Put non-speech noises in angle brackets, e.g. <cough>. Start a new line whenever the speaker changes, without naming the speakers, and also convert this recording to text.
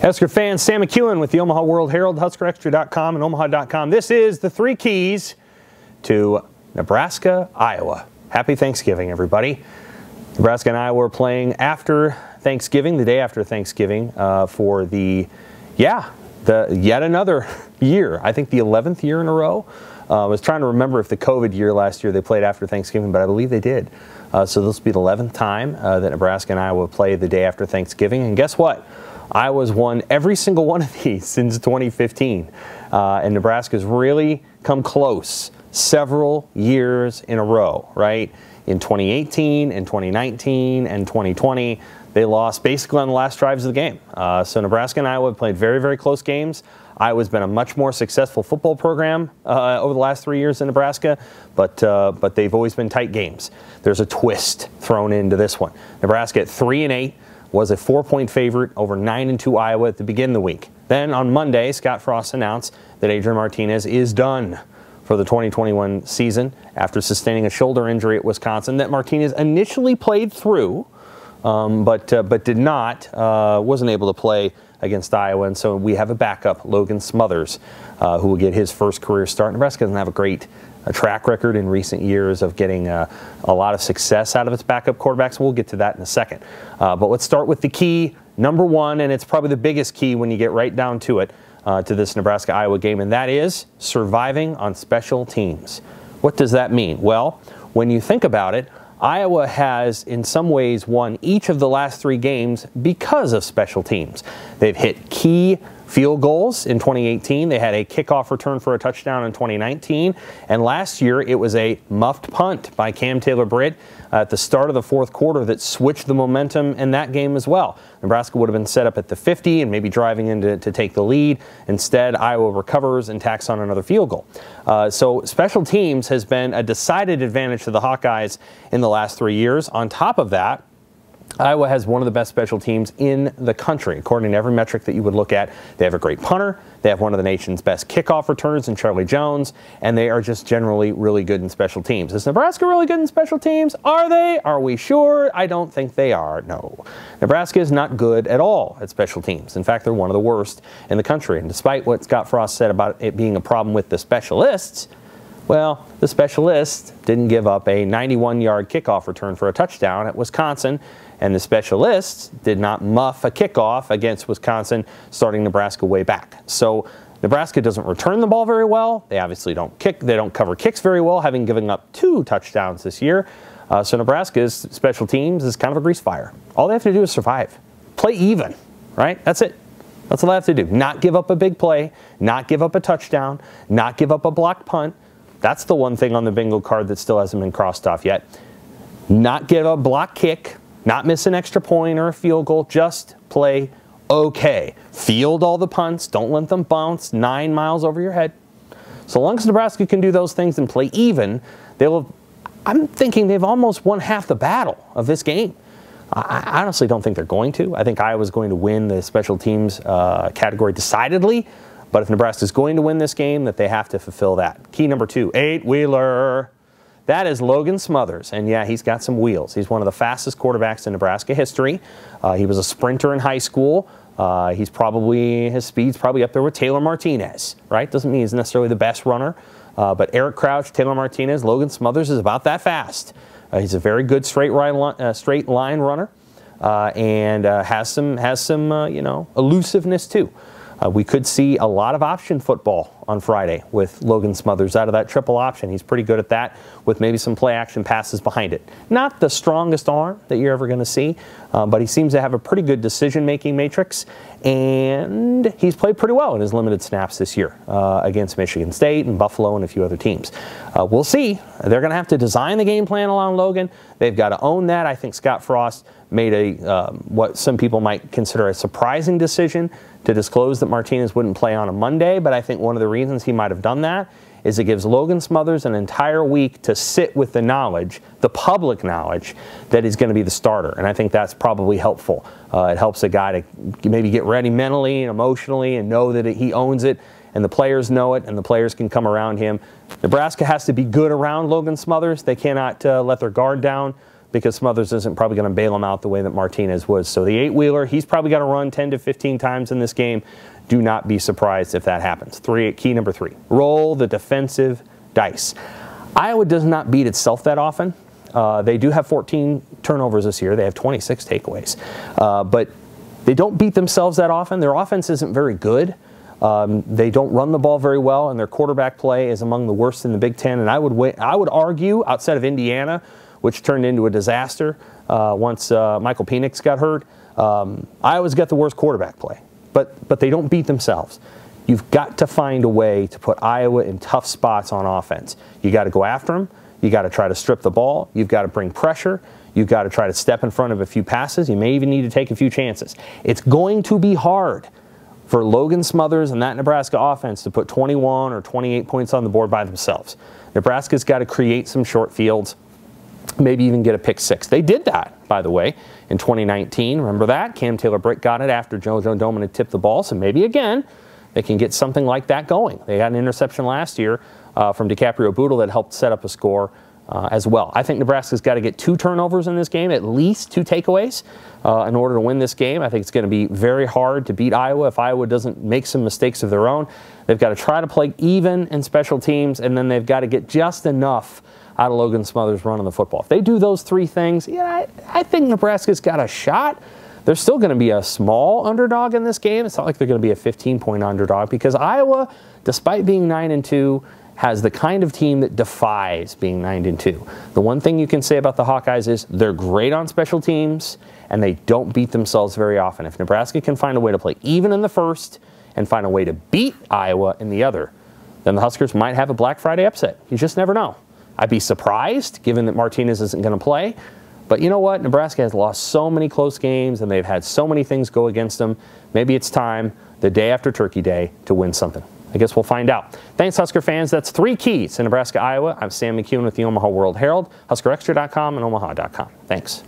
Husker fans, Sam McKewon with the Omaha World Herald, HuskerExtra.com, and Omaha.com. This is the three keys to Nebraska, Iowa. Happy Thanksgiving, everybody. Nebraska and Iowa are playing after Thanksgiving, the day after Thanksgiving, uh, for the, yeah, the yet another <laughs> year. I think the 11th year in a row. Uh, I was trying to remember if the COVID year last year they played after Thanksgiving, but I believe they did. Uh, so this will be the 11th time uh, that Nebraska and Iowa play the day after Thanksgiving. And guess what? Iowa's won every single one of <laughs> these since 2015. Uh, and Nebraska's really come close several years in a row, right? In 2018 and 2019 and 2020, they lost basically on the last drives of the game. Uh, so Nebraska and Iowa have played very, very close games. Iowa's been a much more successful football program uh, over the last three years in Nebraska, but uh, but they've always been tight games. There's a twist thrown into this one. Nebraska at three and eight was a four-point favorite over 9 and 2 Iowa at the beginning of the week. Then on Monday, Scott Frost announced that Adrian Martinez is done for the 2021 season after sustaining a shoulder injury at Wisconsin that Martinez initially played through, um, but uh, but did not uh, wasn't able to play against Iowa, and so we have a backup, Logan Smothers, uh, who will get his first career start. Nebraska doesn't have a great a track record in recent years of getting uh, a lot of success out of its backup quarterbacks. We'll get to that in a second. Uh, but let's start with the key, number one, and it's probably the biggest key when you get right down to it, uh, to this Nebraska Iowa game, and that is surviving on special teams. What does that mean? Well, when you think about it, Iowa has, in some ways, won each of the last three games because of special teams. They've hit key field goals in 2018. They had a kickoff return for a touchdown in 2019. And last year, it was a muffed punt by Cam Taylor Britt at the start of the fourth quarter that switched the momentum in that game as well. Nebraska would have been set up at the 50 and maybe driving in to, to take the lead. Instead, Iowa recovers and tacks on another field goal. Uh, so special teams has been a decided advantage to the Hawkeyes in the last three years. On top of that, Iowa has one of the best special teams in the country, according to every metric that you would look at. They have a great punter. They have one of the nation's best kickoff returners in Charlie Jones, and they are just generally really good in special teams. Is Nebraska really good in special teams? Are they? Are we sure? I don't think they are. No. Nebraska is not good at all at special teams. In fact, they're one of the worst in the country. And despite what Scott Frost said about it being a problem with the specialists, well, the specialists didn't give up a 91 yard kickoff return for a touchdown at Wisconsin and the specialists did not muff a kickoff against Wisconsin, starting Nebraska way back. So Nebraska doesn't return the ball very well. They obviously don't kick. They don't cover kicks very well, having given up two touchdowns this year. Uh, so Nebraska's special teams is kind of a grease fire. All they have to do is survive, play even, right? That's it. That's all they have to do. Not give up a big play, not give up a touchdown, not give up a blocked punt. That's the one thing on the bingo card that still hasn't been crossed off yet. Not give a block kick, not miss an extra point or a field goal, just play okay. Field all the punts, don't let them bounce nine miles over your head. So long as Nebraska can do those things and play even, they'll. I'm thinking they've almost won half the battle of this game. I honestly don't think they're going to. I think Iowa's going to win the special teams uh, category decidedly. But if Nebraska is going to win this game, that they have to fulfill that. Key number two, eight wheeler. That is Logan Smothers. And yeah, he's got some wheels. He's one of the fastest quarterbacks in Nebraska history. Uh, he was a sprinter in high school. Uh, he's probably, his speed's probably up there with Taylor Martinez, right? Doesn't mean he's necessarily the best runner. Uh, but Eric Crouch, Taylor Martinez, Logan Smothers is about that fast. Uh, he's a very good straight line, uh, straight line runner. Uh, and has some has some you know elusiveness too. Uh, we could see a lot of option football on Friday with Logan Smothers out of that triple option. He's pretty good at that with maybe some play action passes behind it. Not the strongest arm that you're ever going to see, um, but he seems to have a pretty good decision making matrix, and he's played pretty well in his limited snaps this year uh, against Michigan State and Buffalo and a few other teams. Uh, we'll see. They're going to have to design the game plan along Logan. They've got to own that. I think Scott Frost made a um, what some people might consider a surprising decision to disclose that Martinez wouldn't play on a Monday, but I think one of the reasons he might have done that is it gives Logan Smothers an entire week to sit with the knowledge, the public knowledge, that he's going to be the starter. And I think that's probably helpful. Uh, it helps a guy to maybe get ready mentally and emotionally and know that he owns it and the players know it and the players can come around him. Nebraska has to be good around Logan Smothers. They cannot uh, let their guard down. Because Smothers isn't probably going to bail him out the way that Martinez was. So the eight wheeler, he's probably going to run 10 to 15 times in this game. Do not be surprised if that happens. Three, key number three roll the defensive dice. Iowa does not beat itself that often. Uh, they do have 14 turnovers this year. They have 26 takeaways. Uh, but they don't beat themselves that often. Their offense isn't very good. Um, they don't run the ball very well, and their quarterback play is among the worst in the Big Ten. And I would I would argue, outside of Indiana, which turned into a disaster uh, once uh, Michael Penix got hurt, um, Iowa's got the worst quarterback play. But but they don't beat themselves. You've got to find a way to put Iowa in tough spots on offense. You got to go after them. You got to try to strip the ball. You've got to bring pressure. You've got to try to step in front of a few passes. You may even need to take a few chances. It's going to be hard for Logan Smothers and that Nebraska offense to put 21 or 28 points on the board by themselves. Nebraska's got to create some short fields, maybe even get a pick six. They did that, by the way, in 2019. Remember that? Cam Taylor Britt got it after JoJo Domann had tipped the ball, so maybe again they can get something like that going. They had an interception last year uh, from DiCaprio Bootle that helped set up a score uh, as well. I think Nebraska's got to get two turnovers in this game, at least two takeaways, uh, in order to win this game. I think it's going to be very hard to beat Iowa if Iowa doesn't make some mistakes of their own. They've got to try to play even in special teams, and then they've got to get just enough out of Logan Smothers running the football. If they do those three things, yeah, I, I think Nebraska's got a shot. They're still going to be a small underdog in this game. It's not like they're going to be a 15 point underdog because Iowa, despite being 9 and 2, has the kind of team that defies being 9 and 2. The one thing you can say about the Hawkeyes is they're great on special teams and they don't beat themselves very often. If Nebraska can find a way to play even in the first and find a way to beat Iowa in the other, then the Huskers might have a Black Friday upset. You just never know. I'd be surprised given that Martinez isn't going to play. But you know what? Nebraska has lost so many close games and they've had so many things go against them. Maybe it's time, the day after Turkey Day, to win something. I guess we'll find out. Thanks, Husker fans. That's three keys in Nebraska, Iowa. I'm Sam McKewon with the Omaha World Herald, HuskerExtra.com, and Omaha.com. Thanks.